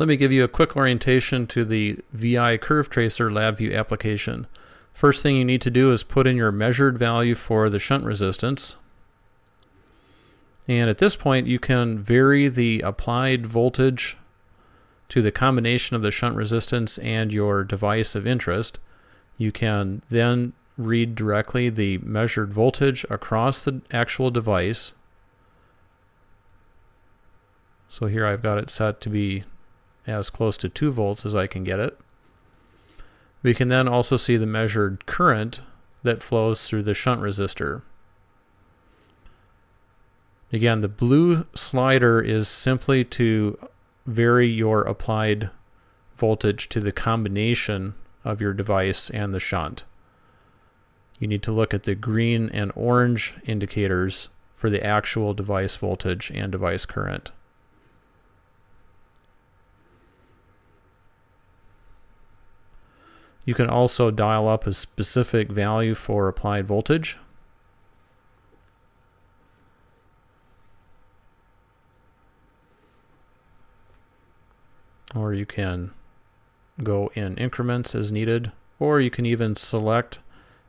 Let me give you a quick orientation to the VI Curve Tracer LabVIEW application. First thing you need to do is put in your measured value for the shunt resistance. And at this point you can vary the applied voltage to the combination of the shunt resistance and your device of interest. You can then read directly the measured voltage across the actual device. So here I've got it set to be as close to 2 volts as I can get it. We can then also see the measured current that flows through the shunt resistor. Again, the blue slider is simply to vary your applied voltage to the combination of your device and the shunt. You need to look at the green and orange indicators for the actual device voltage and device current. You can also dial up a specific value for applied voltage. Or you can go in increments as needed, or you can even select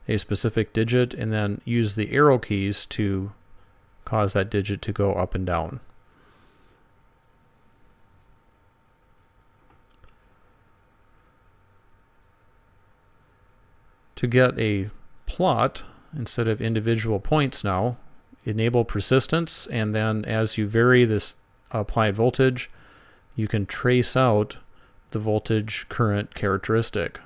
a specific digit and then use the arrow keys to cause that digit to go up and down. To get a plot instead of individual points now, enable persistence and then as you vary this applied voltage, you can trace out the voltage current characteristic.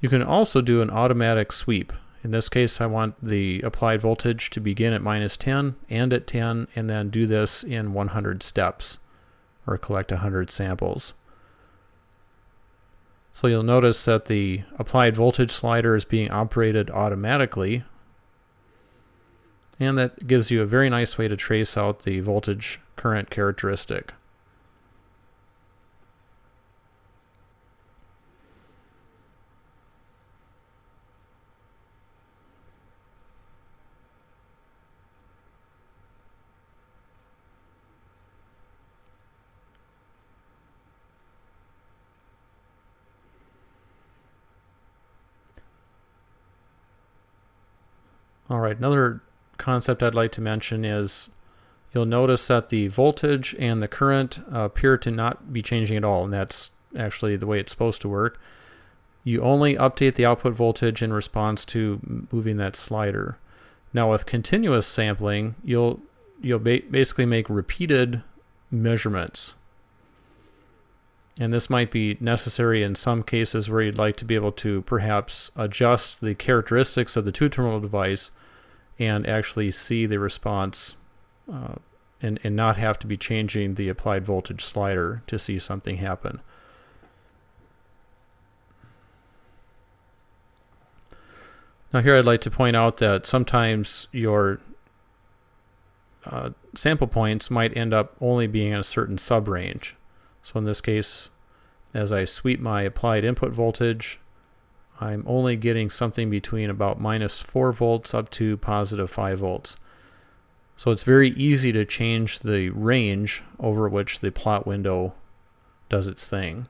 You can also do an automatic sweep. In this case, I want the applied voltage to begin at minus 10 and at 10, and then do this in 100 steps, or collect 100 samples. So you'll notice that the applied voltage slider is being operated automatically, and that gives you a very nice way to trace out the voltage current characteristic. All right, another concept I'd like to mention is you'll notice that the voltage and the current appear to not be changing at all, and that's actually the way it's supposed to work. You only update the output voltage in response to moving that slider. Now with continuous sampling, you'll you'll ba basically make repeated measurements. And this might be necessary in some cases where you'd like to be able to perhaps adjust the characteristics of the two-terminal device and actually see the response uh, and, and not have to be changing the applied voltage slider to see something happen. Now here I'd like to point out that sometimes your uh, sample points might end up only being in a certain sub-range. So in this case, as I sweep my applied input voltage, I'm only getting something between about minus 4 volts up to positive 5 volts. So it's very easy to change the range over which the plot window does its thing.